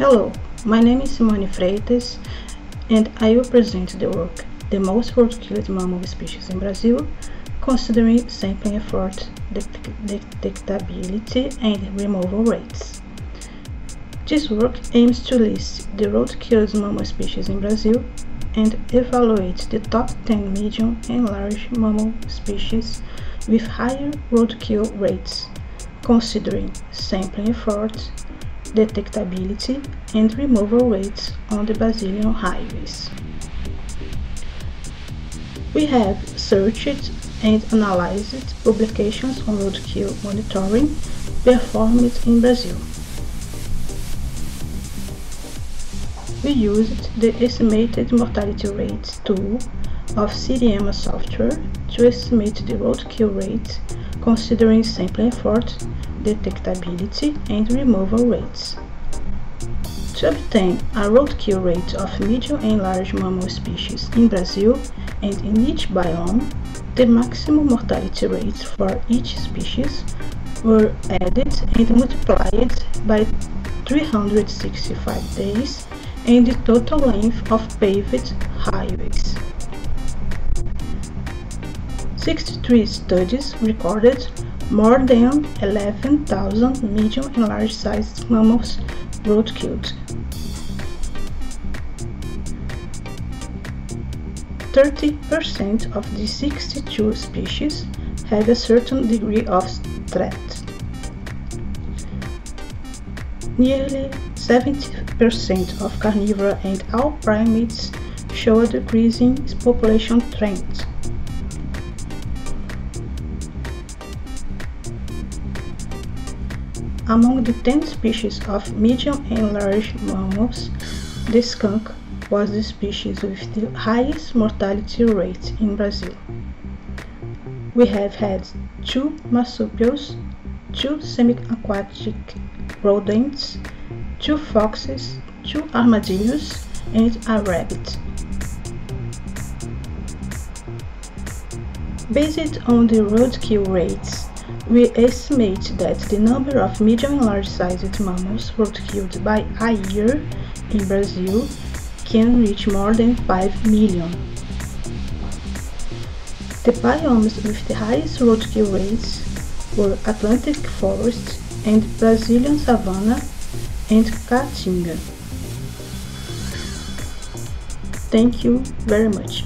Hello, my name is Simone Freitas and I will present the work The Most Road-Killed Mammal Species in Brazil, considering sampling effort, detectability and removal rates. This work aims to list the road-killed mammal species in Brazil and evaluate the top 10 medium and large mammal species with higher roadkill rates, considering sampling detectability and removal rates on the Brazilian highways. We have searched and analyzed publications on roadkill monitoring performed in Brazil. We used the estimated mortality rates tool of CDMA software to estimate the roadkill rate considering sampling effort detectability and removal rates. To obtain a roadkill rate of medium and large mammal species in Brazil and in each biome, the maximum mortality rates for each species were added and multiplied by 365 days and the total length of paved highways. 63 studies recorded more than 11,000 medium and large-sized mammals were roadkilled. 30% of the 62 species had a certain degree of threat. Nearly 70% of carnivora and all primates show a decreasing population trend. Among the 10 species of medium and large mammals, the skunk was the species with the highest mortality rate in Brazil. We have had two marsupials, two semi-aquatic rodents, two foxes, two armadillos, and a rabbit. Based on the roadkill rates we estimate that the number of medium and large-sized mammals roadkilled by a year in Brazil can reach more than 5 million. The biomes with the highest roadkill rates were Atlantic forest and Brazilian savanna and caatinga. Thank you very much.